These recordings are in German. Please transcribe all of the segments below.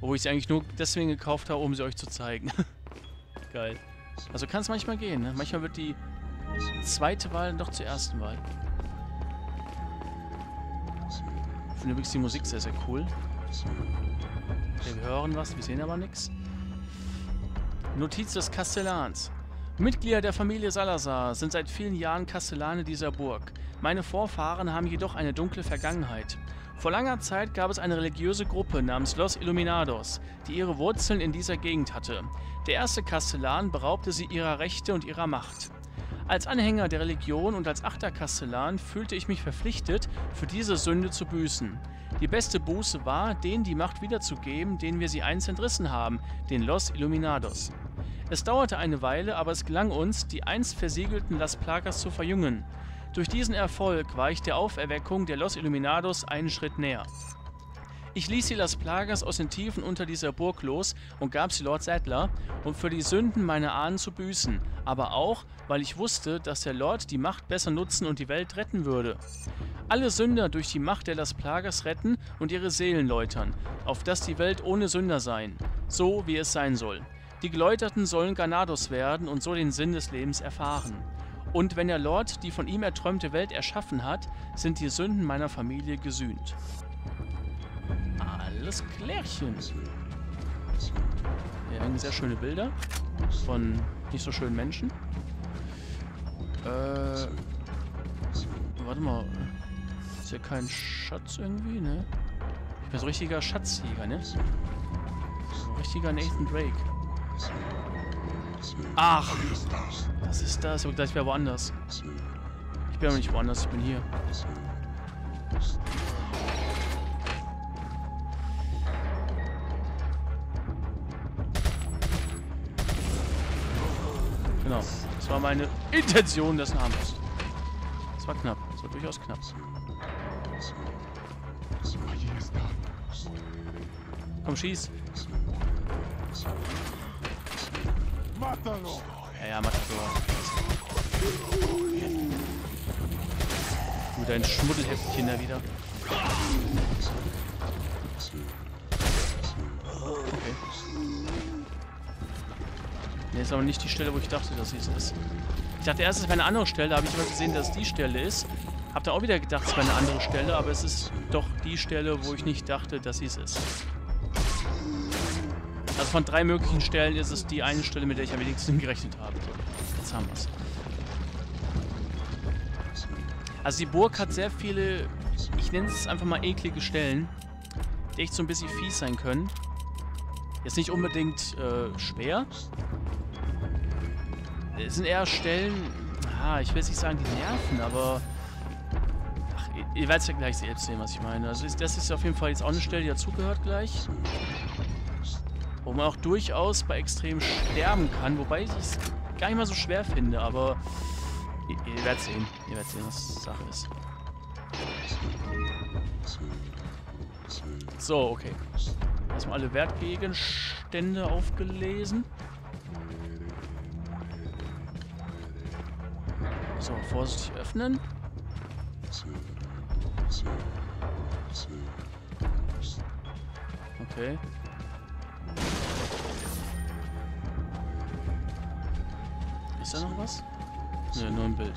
Obwohl ich sie eigentlich nur deswegen gekauft habe, um sie euch zu zeigen. Geil. Also kann es manchmal gehen, ne? Manchmal wird die zweite Wahl doch zur ersten Wahl. Ich finde übrigens die Musik sehr, sehr cool. Wir hören was, wir sehen aber nichts. Notiz des Kastellans. Mitglieder der Familie Salazar sind seit vielen Jahren Kastellane dieser Burg. Meine Vorfahren haben jedoch eine dunkle Vergangenheit. Vor langer Zeit gab es eine religiöse Gruppe namens Los Illuminados, die ihre Wurzeln in dieser Gegend hatte. Der erste Kastellan beraubte sie ihrer Rechte und ihrer Macht. Als Anhänger der Religion und als achter Kastellan fühlte ich mich verpflichtet, für diese Sünde zu büßen. Die beste Buße war, denen die Macht wiederzugeben, denen wir sie einst entrissen haben, den Los Illuminados. Es dauerte eine Weile, aber es gelang uns, die einst versiegelten Las Plagas zu verjüngen. Durch diesen Erfolg war ich der Auferweckung der Los Illuminados einen Schritt näher. Ich ließ die Las Plagas aus den Tiefen unter dieser Burg los und gab sie Lord Sadler, um für die Sünden meiner Ahnen zu büßen, aber auch, weil ich wusste, dass der Lord die Macht besser nutzen und die Welt retten würde. Alle Sünder durch die Macht der Las Plagas retten und ihre Seelen läutern, auf dass die Welt ohne Sünder sein, so wie es sein soll. Die Geläuterten sollen Ganados werden und so den Sinn des Lebens erfahren. Und wenn der Lord die von ihm erträumte Welt erschaffen hat, sind die Sünden meiner Familie gesühnt. Alles klärchen. Hier hängen sehr schöne Bilder von nicht so schönen Menschen. Äh, warte mal. Ist hier kein Schatz irgendwie, ne? Ich bin so richtiger Schatzjäger, ne? So richtiger Nathan Drake. Ach, das ist das. Ich hab gedacht, ich wäre woanders. Ich bin aber nicht woanders, ich bin hier. Genau. Das war meine Intention des Namens. Das war knapp. Das war durchaus knapp. Komm, schieß. Ja, ja, Matador. Du, dein Schmuddelheftchen da wieder. Okay. Ne, ist aber nicht die Stelle, wo ich dachte, dass sie es ist. Ich dachte erst, es wäre eine andere Stelle, habe ich aber gesehen, dass es die Stelle ist. Hab da auch wieder gedacht, es wäre eine andere Stelle, aber es ist doch die Stelle, wo ich nicht dachte, dass sie es ist. Also von drei möglichen Stellen ist es die eine Stelle, mit der ich am wenigsten gerechnet habe. Jetzt haben wir es. Also die Burg hat sehr viele, ich nenne es einfach mal eklige Stellen, die echt so ein bisschen fies sein können. Jetzt nicht unbedingt äh, schwer. Es sind eher Stellen, ah, ich will jetzt nicht sagen, die nerven, aber... Ach, ihr, ihr werdet es ja gleich selbst sehen, was ich meine. Also das ist auf jeden Fall jetzt auch eine Stelle, die dazugehört gleich. Wo man auch durchaus bei extrem sterben kann, wobei ich es gar nicht mal so schwer finde, aber ihr, ihr werdet sehen. Ihr werdet sehen, was Sache ist. So, okay. Erstmal alle Wertgegenstände aufgelesen. So, vorsichtig öffnen. Okay. Ist da noch was? Ne, nur ein Bild.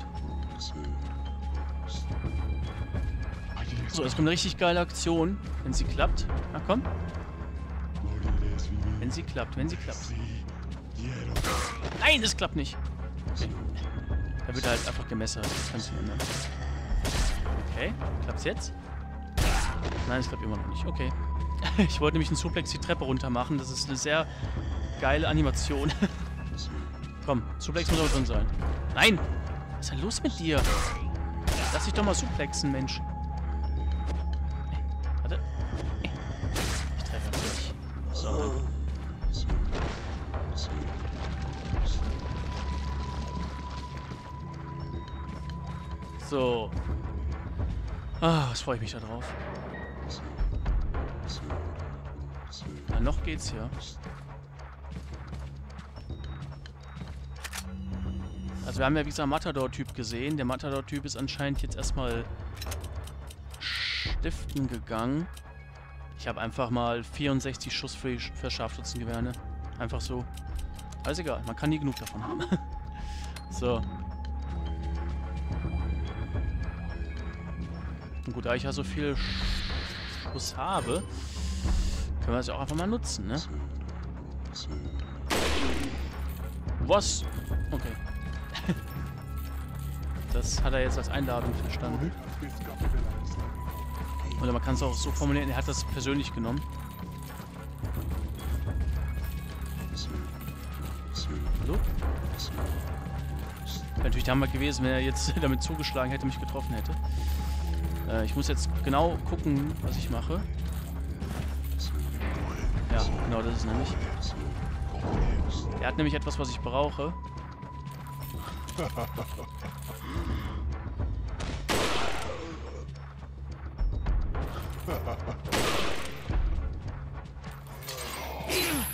So, es kommt eine richtig geile Aktion, wenn sie klappt. Na komm. Wenn sie klappt, wenn sie klappt. Nein, das klappt nicht. Okay. Da wird halt einfach gemessert. Das kann sich ändern. Okay, klappt's jetzt? Nein, es klappt immer noch nicht. Okay. Ich wollte nämlich einen Suplex die Treppe runter machen. Das ist eine sehr geile Animation. Komm, Suplex muss aber drin sein. Nein! Was ist denn los mit dir? Lass dich doch mal suplexen, Mensch. Warte. Ich treffe nicht. So. So. Ah, was freue ich mich da drauf. Na, noch geht's ja. Also wir haben ja wie gesagt Matador-Typ gesehen. Der Matador-Typ ist anscheinend jetzt erstmal stiften gegangen. Ich habe einfach mal 64 Schuss für, für Scharfschützengewehr, ne? Einfach so. Alles egal, man kann nie genug davon haben. so. Und gut, da ich ja so viel Schuss habe, können wir das auch einfach mal nutzen, ne? Was? Okay. Das hat er jetzt als Einladung verstanden. Oder man kann es auch so formulieren, er hat das persönlich genommen. Hallo? Wäre natürlich damals gewesen, wenn er jetzt damit zugeschlagen hätte, mich getroffen hätte. Äh, ich muss jetzt genau gucken, was ich mache. Ja, genau das ist nämlich. Er hat nämlich etwas, was ich brauche.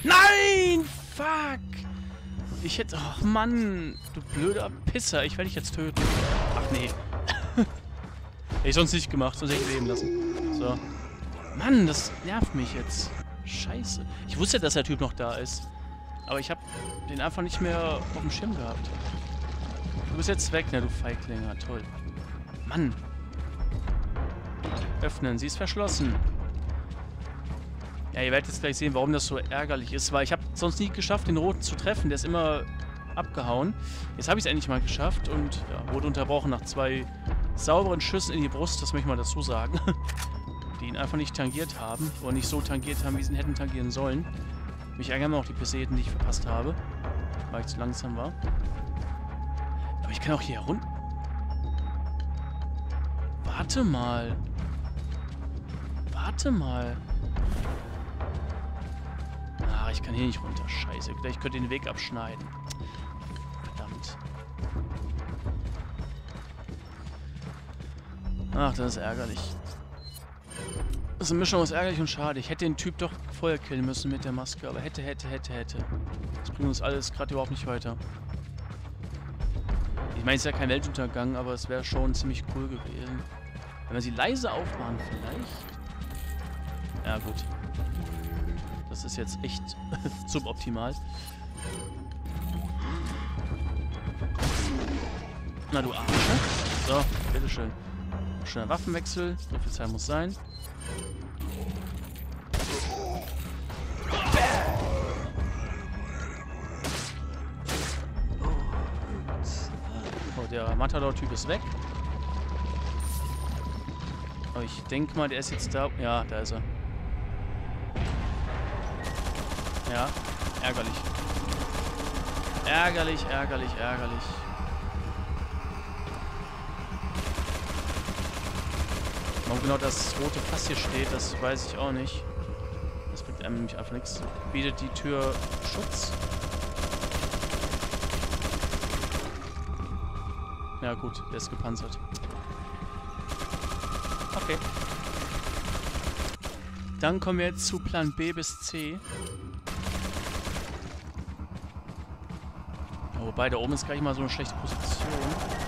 Nein! Fuck! Ich hätte... Ach, Mann! Du blöder Pisser. Ich werde dich jetzt töten. Ach, nee. hätte ich sonst nicht gemacht. Sonst hätte ich leben lassen. So. Mann, das nervt mich jetzt. Scheiße. Ich wusste, dass der Typ noch da ist. Aber ich habe den einfach nicht mehr auf dem Schirm gehabt. Du bist jetzt weg, ne, du Feiglinge. Toll. Mann. Öffnen. Sie ist verschlossen. Ja, ihr werdet jetzt gleich sehen, warum das so ärgerlich ist, weil ich habe sonst nie geschafft, den Roten zu treffen. Der ist immer abgehauen. Jetzt habe ich es endlich mal geschafft und ja, wurde unterbrochen nach zwei sauberen Schüssen in die Brust, das möchte ich mal dazu sagen. die ihn einfach nicht tangiert haben oder nicht so tangiert haben, wie sie ihn hätten tangieren sollen. Mich ärgern auch die Peseten, die ich verpasst habe, weil ich zu langsam war. Kann auch hier herunter... Warte mal. Warte mal. Ah, ich kann hier nicht runter. Scheiße. Ich könnte den Weg abschneiden. Verdammt. Ach, das ist ärgerlich. Das ist eine Mischung aus ärgerlich und schade. Ich hätte den Typ doch vorher killen müssen mit der Maske, aber hätte, hätte, hätte, hätte. Das bringt uns alles gerade überhaupt nicht weiter. Ich meine, es ist ja kein Weltuntergang, aber es wäre schon ziemlich cool gewesen. Wenn wir sie leise aufmachen, vielleicht? Ja, gut. Das ist jetzt echt suboptimal. Na du Arsch. So, bitteschön. Schöner Waffenwechsel. So viel Zeit muss sein. Der Matador-Typ ist weg. Aber ich denke mal, der ist jetzt da. Ja, da ist er. Ja, ärgerlich. Ärgerlich, ärgerlich, ärgerlich. Warum genau das rote Fass hier steht, das weiß ich auch nicht. Das bringt einem nämlich einfach nichts. Bietet die Tür Schutz? Ja gut, der ist gepanzert. Okay. Dann kommen wir jetzt zu Plan B bis C. Wobei, da oben ist gar nicht mal so eine schlechte Position.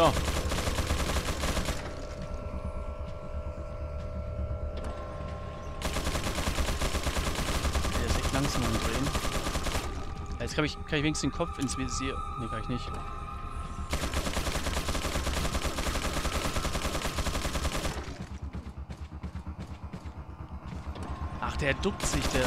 So, langsam umdrehen. Jetzt kann ich, kann ich wenigstens den Kopf ins Visier... Ne, kann ich nicht. Ach, der duckt sich, der...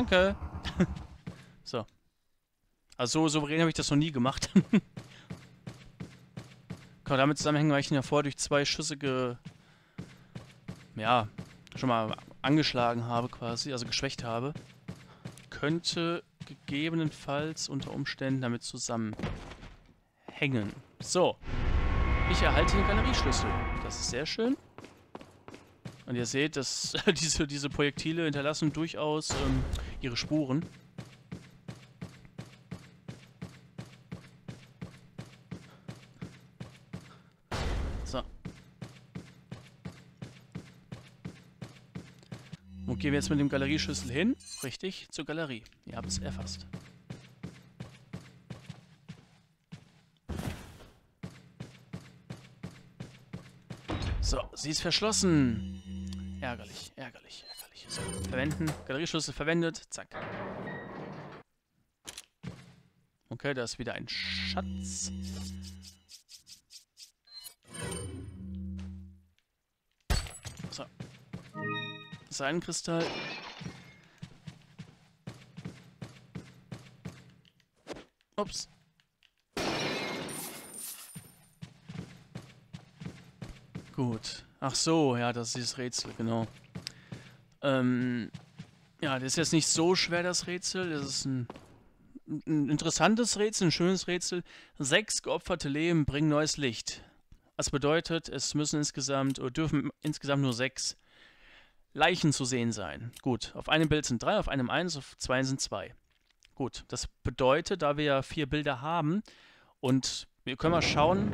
Danke. so. Also so souverän habe ich das noch nie gemacht. Kann damit zusammenhängen, weil ich ihn ja vorher durch zwei Schüsse ge... Ja, schon mal angeschlagen habe quasi, also geschwächt habe. Könnte gegebenenfalls unter Umständen damit zusammenhängen. So. Ich erhalte den Galerieschlüssel. Das ist sehr schön. Und ihr seht, dass diese, diese Projektile hinterlassen durchaus ähm, ihre Spuren. So. Wo gehen wir jetzt mit dem Galerieschlüssel hin? Richtig, zur Galerie. Ihr habt es erfasst. So, sie ist verschlossen. Ärgerlich, ärgerlich, ärgerlich. Verwenden. Galerieschlüssel verwendet. Zack. Okay, da ist wieder ein Schatz. So. Seidenkristall. Ups. Gut. Ach so, ja, das ist dieses Rätsel, genau. Ähm, ja, das ist jetzt nicht so schwer, das Rätsel. Das ist ein, ein interessantes Rätsel, ein schönes Rätsel. Sechs geopferte Leben bringen neues Licht. Das bedeutet, es müssen insgesamt, oder dürfen insgesamt nur sechs Leichen zu sehen sein. Gut, auf einem Bild sind drei, auf einem eins, auf zwei sind zwei. Gut, das bedeutet, da wir ja vier Bilder haben und wir können mal schauen,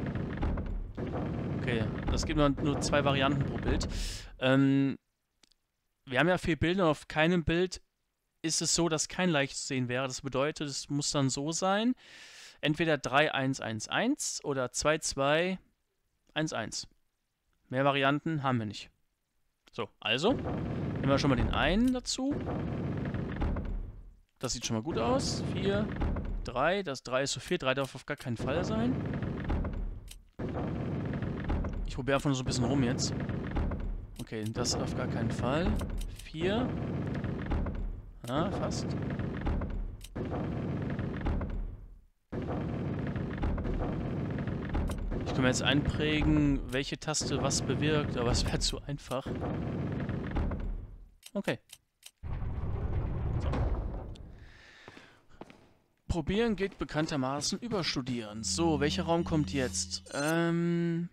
Okay, es gibt nur, nur zwei Varianten pro Bild. Ähm, wir haben ja vier Bilder und auf keinem Bild ist es so, dass kein Leicht zu sehen wäre. Das bedeutet, es muss dann so sein, entweder 3111 oder 2211. Mehr Varianten haben wir nicht. So, also, nehmen wir schon mal den einen dazu. Das sieht schon mal gut aus. 4, 3, das 3 ist zu viel, 3 darf auf gar keinen Fall sein. Ich probiere einfach nur so ein bisschen rum jetzt. Okay, das auf gar keinen Fall. Vier. Ah, fast. Ich kann mir jetzt einprägen, welche Taste was bewirkt, aber es wäre zu einfach. Okay. So. Probieren geht bekanntermaßen überstudieren. So, welcher Raum kommt jetzt? Ähm...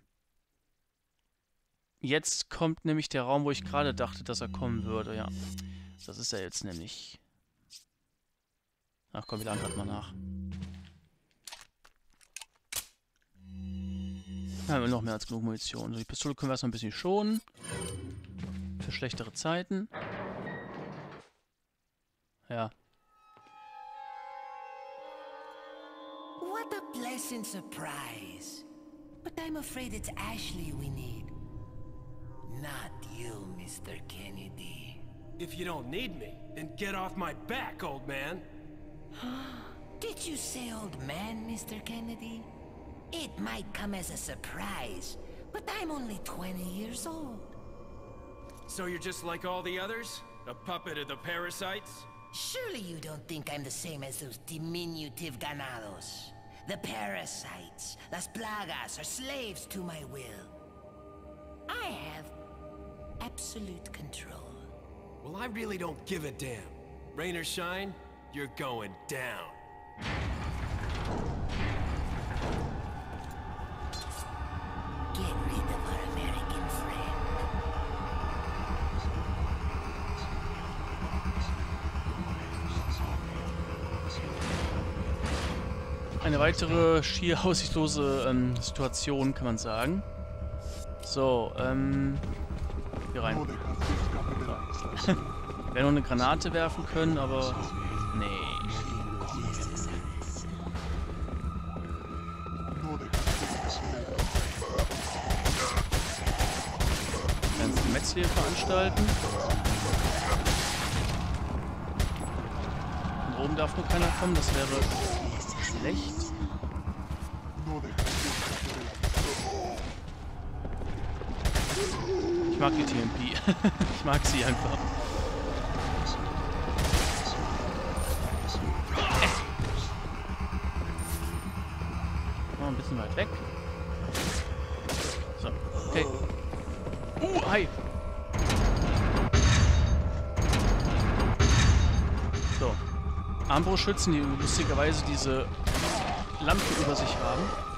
Jetzt kommt nämlich der Raum, wo ich gerade dachte, dass er kommen würde, ja. Das ist er jetzt nämlich. Ach komm, wir laden mal nach. Da haben wir noch mehr als genug Munition. So, die Pistole können wir erstmal ein bisschen schonen. Für schlechtere Zeiten. Ja. What a pleasant surprise. But I'm afraid it's Ashley we need. Not you, Mr. Kennedy. If you don't need me, then get off my back, old man. Did you say old man, Mr. Kennedy? It might come as a surprise, but I'm only 20 years old. So you're just like all the others? A puppet of the parasites? Surely you don't think I'm the same as those diminutive ganados. The parasites, las plagas, are slaves to my will. I have absolute control. Well, I really don't give a damn. Rain or shine, you're going down. Get rid of our American friend. Eine weitere schier aussichtslose ähm, Situation, kann man sagen. So, ähm... Hier rein. So. Wäre noch eine Granate werfen können, aber... Nee. Ganz Metz hier veranstalten. Von oben darf nur keiner kommen, das wäre schlecht. Ich mag die TMP. ich mag sie einfach. Mal ein bisschen weit weg. So, okay. Uh, hi. So. Armbrustschützen, die lustigerweise diese Lampe über sich haben.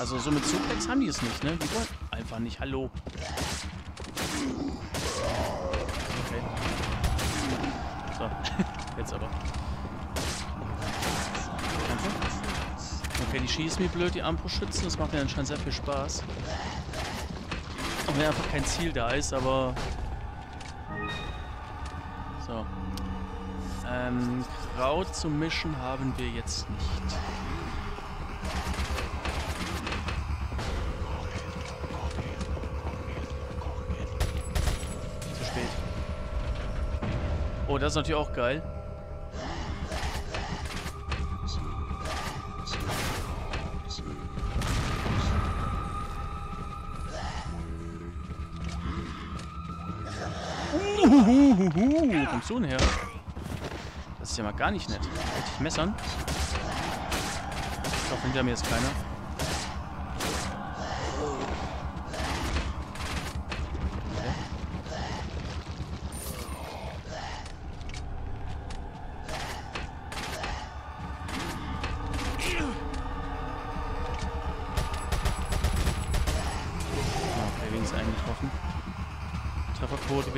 Also so mit Suplex haben die es nicht, ne? Die wollen einfach nicht. Hallo. Okay. So, jetzt aber. Okay, die schießen wie blöd, die Armbrustschützen. Das macht mir anscheinend sehr viel Spaß. Auch wenn einfach kein Ziel da ist, aber... So. Ähm, Kraut zu mischen haben wir jetzt nicht. Das ist natürlich auch geil. Uhuhuhu, wo kommst du denn her? Das ist ja mal gar nicht nett. Messern. Ich hoffe, hinter mir ist keiner.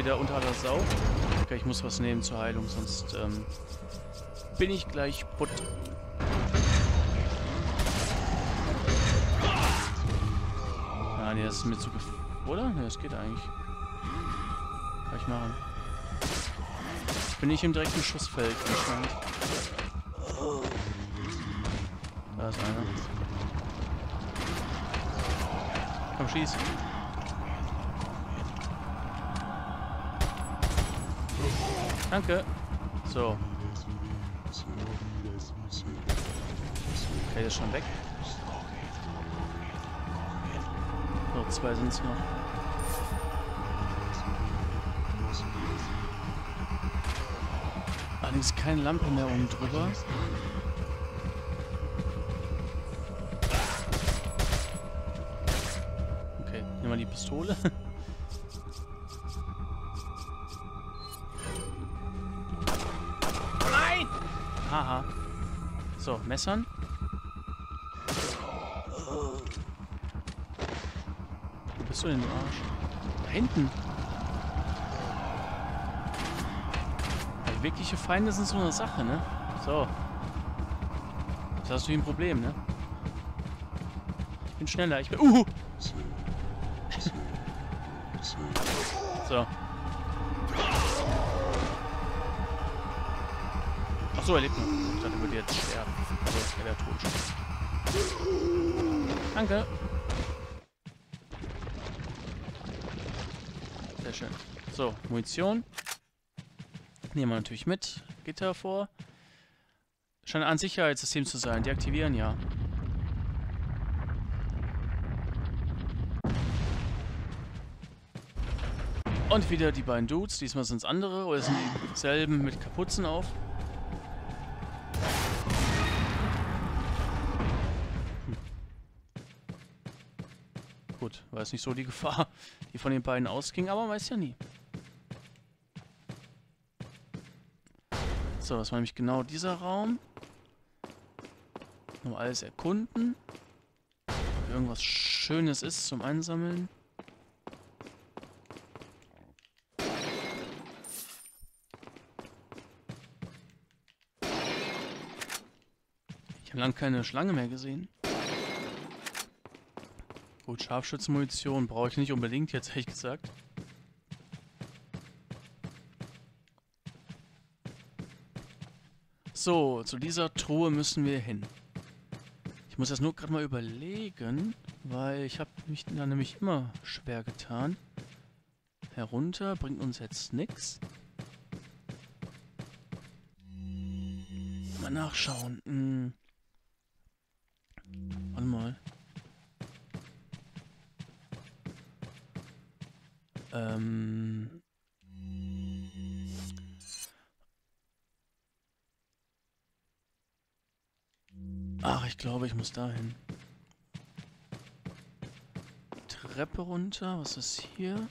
Wieder unter aller Sau. Okay, ich muss was nehmen zur Heilung, sonst ähm, bin ich gleich putt. Ah, nee, das ist mir zu gef... Oder? Ne, das geht eigentlich. Kann ich machen. Bin ich im direkten Schussfeld anscheinend. Da ist einer. Komm, schieß. Danke. So. Okay, ist schon weg. So, zwei sind es noch. Allerdings keine Lampe mehr oben drüber. Okay, nehmen wir die Pistole. Messern. Wo bist du denn, du Arsch? Da hinten. Ja, wirkliche Feinde sind so eine Sache, ne? So. Das hast du hier ein Problem, ne? Ich bin schneller, ich bin... Uh! so. Ach so, er lebt noch. Ich dachte, er würde jetzt sterben. Also, er wäre tot schon. Danke. Sehr schön. So, Munition. Nehmen wir natürlich mit. Gitter vor. Scheint ein Sicherheitssystem zu sein. Deaktivieren, ja. Und wieder die beiden Dudes. Diesmal sind es andere oder sind dieselben mit Kapuzen auf. War jetzt nicht so die Gefahr, die von den beiden ausging, aber man weiß ja nie. So, das war nämlich genau dieser Raum. Nur alles erkunden. Ob irgendwas Schönes ist zum Einsammeln. Ich habe lange keine Schlange mehr gesehen. Gut, Scharfschützenmunition brauche ich nicht unbedingt, jetzt ehrlich gesagt. So, zu dieser Truhe müssen wir hin. Ich muss das nur gerade mal überlegen, weil ich habe mich da nämlich immer schwer getan. Herunter bringt uns jetzt nichts. Mal nachschauen. Hm. Warte mal. Ähm. Ach, ich glaube, ich muss dahin. Treppe runter. Was ist hier?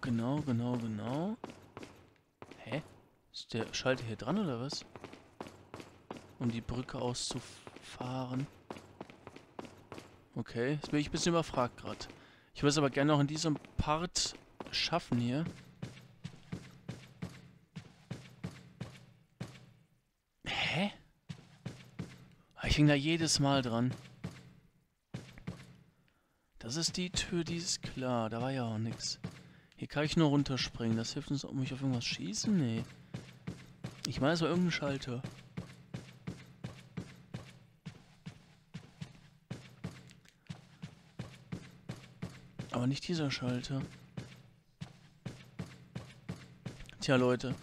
Genau, genau, genau. Hä? Ist der Schalter hier dran oder was? Um die Brücke auszufahren. Okay, jetzt bin ich ein bisschen überfragt gerade. Ich würde es aber gerne noch in diesem Part schaffen hier. Hä? Ah, Ich hänge da jedes Mal dran. Das ist die Tür, die ist klar. Da war ja auch nichts. Hier kann ich nur runterspringen. Das hilft uns, um mich auf irgendwas schießen? Nee. Ich meine, es war irgendein Schalter. Aber nicht dieser Schalter. Tja, Leute.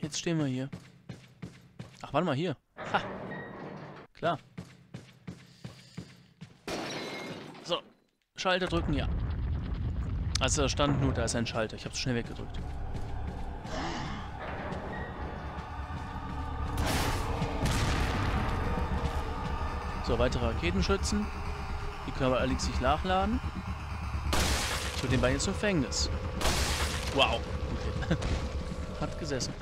Jetzt stehen wir hier. Ach, warte mal, hier. Ha. Klar. So. Schalter drücken, ja. Also da stand nur, da ist ein Schalter. Ich habe schnell weggedrückt. So, weitere Raketenschützen. Die können aber allerdings nicht nachladen. Zu den beiden zum Gefängnis. Wow. Okay. Hat gesessen.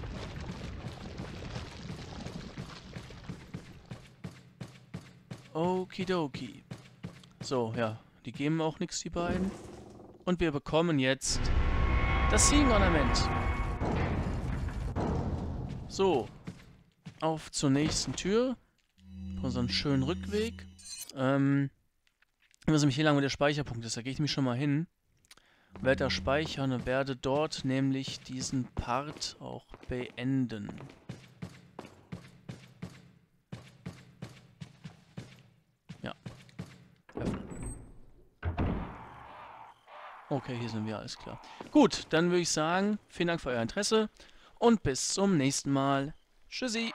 Okidoki. So, ja. Die geben auch nichts, die beiden. Und wir bekommen jetzt das Seeing-Ornament. So. Auf zur nächsten Tür. Unseren schönen Rückweg. Ähm. Ich muss nämlich hier lang, wo der Speicherpunkt ist. Da gehe ich nämlich schon mal hin. Da speichern und werde dort nämlich diesen Part auch beenden. Ja. Öffnen. Okay, hier sind wir, alles klar. Gut, dann würde ich sagen, vielen Dank für euer Interesse und bis zum nächsten Mal. Tschüssi.